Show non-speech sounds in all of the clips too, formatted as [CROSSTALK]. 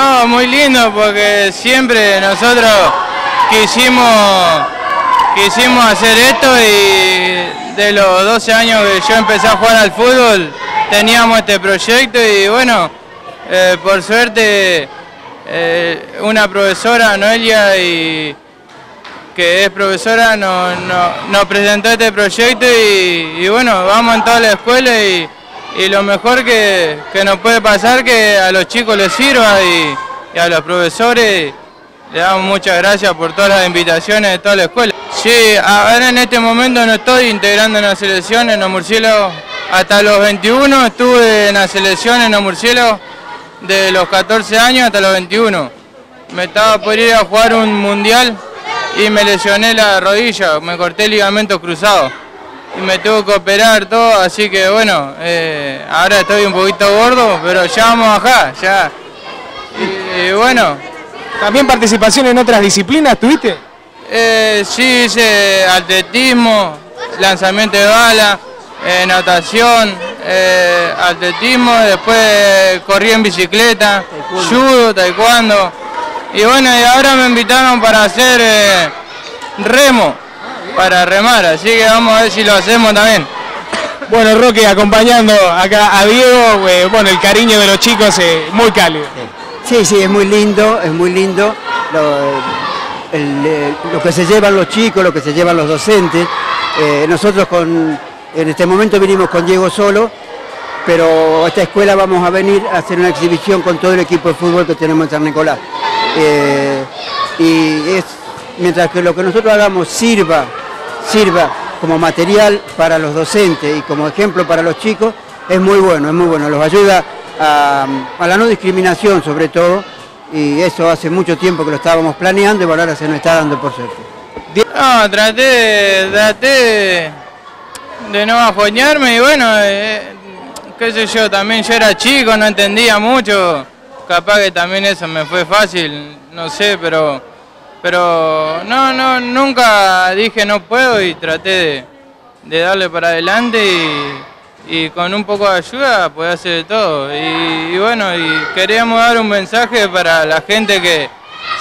No, muy lindo porque siempre nosotros quisimos, quisimos hacer esto y de los 12 años que yo empecé a jugar al fútbol teníamos este proyecto y bueno, eh, por suerte eh, una profesora, Noelia, y, que es profesora, nos, presentó este proyecto y, bueno, vamos en toda la escuela y, lo mejor que, nos puede pasar que a los chicos les sirva y, a los profesores le damos muchas gracias por todas las invitaciones de toda la escuela. Sí, ahora en este momento no estoy integrando en la selección en los murciélagos. Hasta los 21 estuve en la selección en los murciélagos de los 14 años hasta los 21. Me estaba por ir a jugar un mundial y me lesioné la rodilla, me corté el ligamento cruzado y me tuve que operar todo, así que bueno, eh, ahora estoy un poquito gordo, pero ya vamos acá, ya. Y, bueno. ¿También participación en otras disciplinas tuviste? Eh, sí, hice atletismo, lanzamiento de bala, eh, natación, eh, atletismo, después corrí en bicicleta, judo, taekwondo. Y bueno, y ahora me invitaron para hacer remo, para remar, así que vamos a ver si lo hacemos también. Bueno, Roque, acompañando acá a Diego, eh, bueno, el cariño de los chicos es muy cálido. Sí, sí, es muy lindo, es muy lindo lo, que se llevan los chicos, lo que se llevan los docentes. nosotros con, en este momento vinimos con Diego solo, pero a esta escuela vamos a venir a hacer una exhibición con todo el equipo de fútbol que tenemos en San Nicolás. Eh, y es, mientras que lo que nosotros hagamos sirva, sirva como material para los docentes y como ejemplo para los chicos, es muy bueno, es muy bueno, los ayuda a, la no discriminación sobre todo, y eso hace mucho tiempo que lo estábamos planeando y ahora se nos está dando por suerte. No, traté, traté de no ajoñarme y bueno, eh, qué sé yo, también yo era chico, no entendía mucho, capaz que también eso me fue fácil, no sé, pero, pero no, no, nunca dije no puedo y traté de, darle para adelante y, con un poco de ayuda puede hacer de todo. Y, bueno, queríamos dar un mensaje para la gente que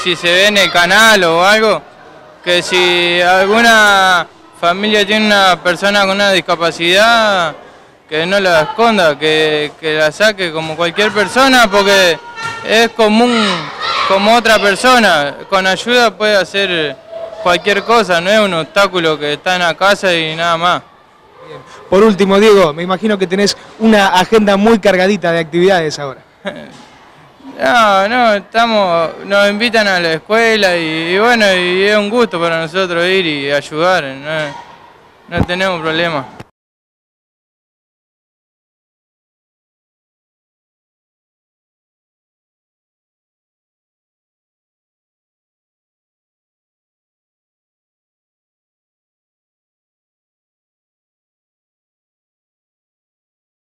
si se ve en el canal o algo, que si alguna familia tiene una persona con una discapacidad, que no la esconda, que, la saque como cualquier persona, porque es común como otra persona. Con ayuda puede hacer cualquier cosa, no es un obstáculo que está en la casa y nada más. Por último, Diego, me imagino que tenés una agenda muy cargadita de actividades ahora. [LAUGHS] No, no, estamos, nos invitan a la escuela y, bueno, y es un gusto para nosotros ir y ayudar, no tenemos problema.